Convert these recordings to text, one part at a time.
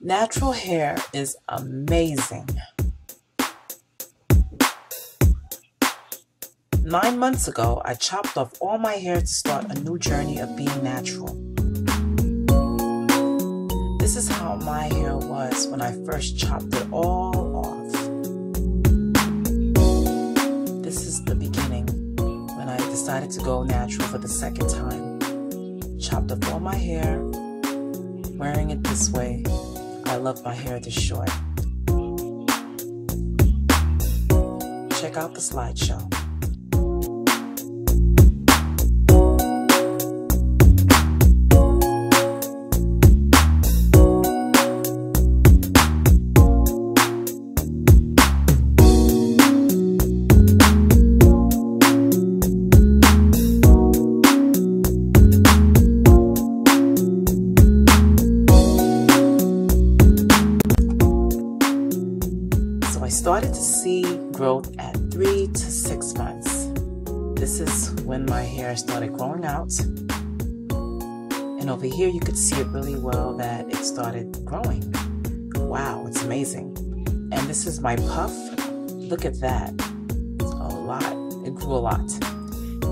Natural hair is amazing. Nine months ago, I chopped off all my hair to start a new journey of being natural. This is how my hair was when I first chopped it all off. This is the beginning when I decided to go natural for the second time. Chopped off all my hair, wearing it this way. I love my hair this short. Check out the slideshow. Started to see growth at three to six months. This is when my hair started growing out. And over here, you could see it really well that it started growing. Wow, it's amazing. And this is my puff. Look at that. A lot. It grew a lot.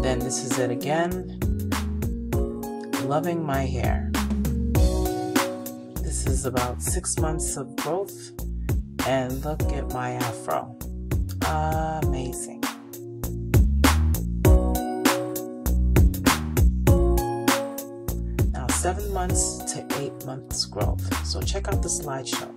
Then this is it again. Loving my hair. This is about six months of growth and look at my afro. Amazing. Now, seven months to eight months growth. So, check out the slideshow.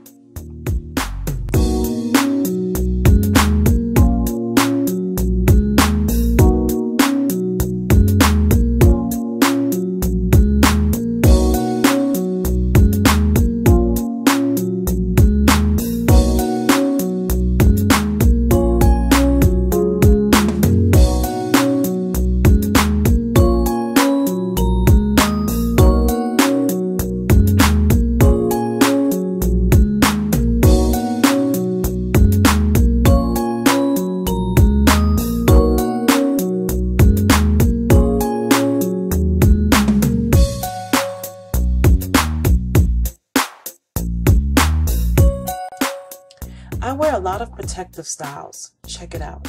I wear a lot of protective styles. Check it out.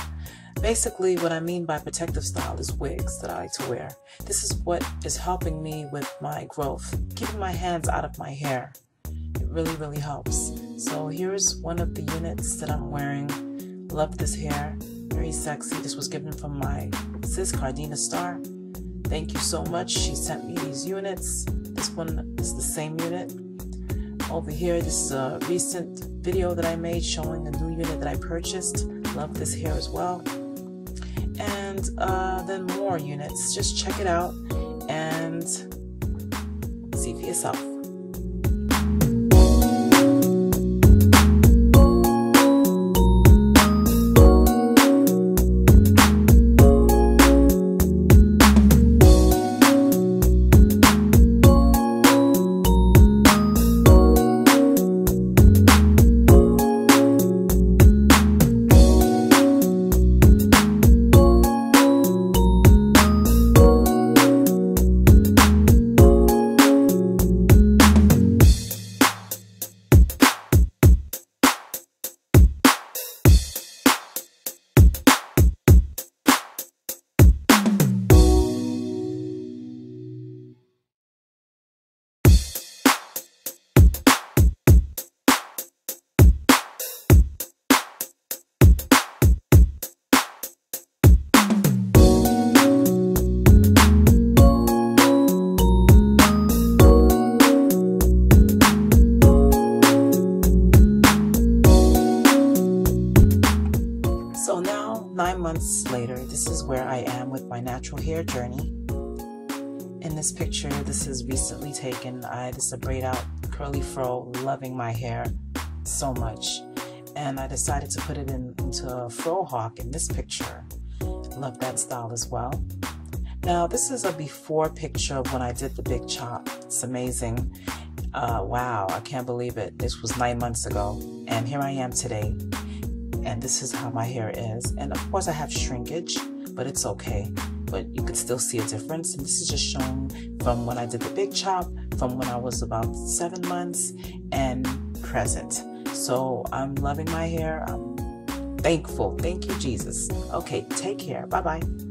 Basically, what I mean by protective style is wigs that I like to wear. This is what is helping me with my growth, keeping my hands out of my hair. It really, really helps. So here's one of the units that I'm wearing. Love this hair. Very sexy. This was given from my sis, Cardina Star. Thank you so much. She sent me these units. This one is the same unit. Over here, this is a recent video that I made showing the new unit that I purchased. Love this hair as well. And uh, then more units. Just check it out and see for yourself. Months later, this is where I am with my natural hair journey. In this picture, this is recently taken. I this is a braid out curly fro, loving my hair so much. And I decided to put it in, into a fro hawk in this picture. Love that style as well. Now, this is a before picture of when I did the big chop. It's amazing. Uh, wow, I can't believe it. This was nine months ago. And here I am today and this is how my hair is. And of course I have shrinkage, but it's okay. But you could still see a difference. And this is just shown from when I did the big chop, from when I was about seven months, and present. So I'm loving my hair. I'm thankful. Thank you, Jesus. Okay, take care. Bye bye.